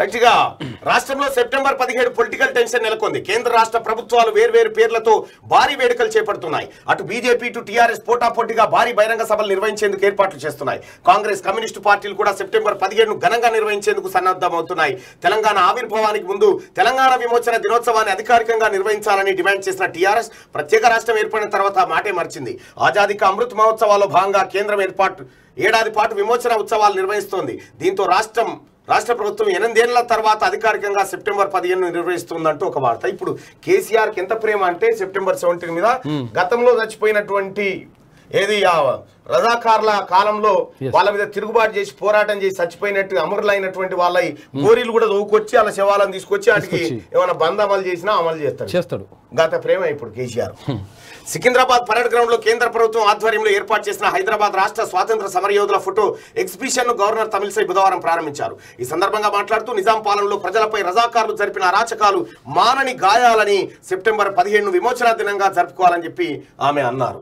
రైట్గా రాష్ట్రంలో సెప్టెంబర్ పదిహేడు political tension నెలకొంది. కేంద్ర రాష్ట్ర ప్రభుత్వాలు వేర్వేరు పేర్లతో భారీ వేడుకలు చేపడుతున్నాయి. అటు బీజేపీ ఇటు టీఆర్ఎస్ పోటాపోటీగా భారీ బహిరంగ సభలు నిర్వహించేందుకు ఏర్పాట్లు చేస్తున్నాయి. కాంగ్రెస్ కమ్యూనిస్టు పార్టీలు కూడా సెప్టెంబర్ పదిహేడును ఘనంగా నిర్వహించేందుకు సన్నద్ధమవుతున్నాయి. తెలంగాణ ఆవిర్భావానికి ముందు తెలంగాణ విమోచన దినోత్సవాన్ని అధికారికంగా నిర్వహించాలని డిమాండ్ చేసిన టీఆర్ఎస్ ప్రత్యేక రాష్ట్రం ఏర్పడిన తర్వాత మాటే మర్చింది. ఆజాదీకి అమృత్ మహోత్సవాల్లో భాగంగా కేంద్రం ఏర్పాటు ఏడాది పాటు విమోచన ఉత్సవాలు నిర్వహిస్తోంది. దీంతో రాష్ట్రం రాష్ట్ర ప్రభుత్వం ఎనిమిదేళ్ళ తర్వాత అధికారికంగా సెప్టెంబర్ పదిహేను నిర్వహిస్తుందంటూ ఒక వార్త. ఇప్పుడు కేసీఆర్కి ఎంత ప్రేమ అంటే సెప్టెంబర్ సెవెంటీన్ మీద గతంలో చచ్చిపోయినటువంటి ఏది రజాకార్ల కాలంలో వాళ్ళ మీద తిరుగుబాటు చేసి పోరాటం చేసి చచ్చిపోయినట్టు అమరులైనటువంటి వాళ్ళ గోరీలు కూడా దూకొచ్చి వాళ్ళ శవాలను తీసుకొచ్చి వాటికి. ఏమైనా బంద్ అమలు చేసినా అమలు చేస్తాడు. చేస్తాడు. గత ప్రేమ ఇప్పుడు కేసీఆర్. సికింద్రాబాద్ పరేడ్ గ్రౌండ్లో కేంద్ర ప్రభుత్వం ఆధ్వర్యంలో ఏర్పాటు చేసిన హైదరాబాద్ రాష్ట్ర స్వాతంత్ర సమరయోధుల ఫోటో ఎగ్జిబిషన్ను గవర్నర్ తమిళసై బుధవారం ప్రారంభించారు. ఈ సందర్భంగా మాట్లాడుతూ నిజాం పాలనలో ప్రజలపై రజాకారులు జరిపిన అరాచకాలు మానని గాయాలని సెప్టెంబర్ పదిహేను విమోచన దినంగా జరుపుకోవాలని చెప్పి ఆమె అన్నారు.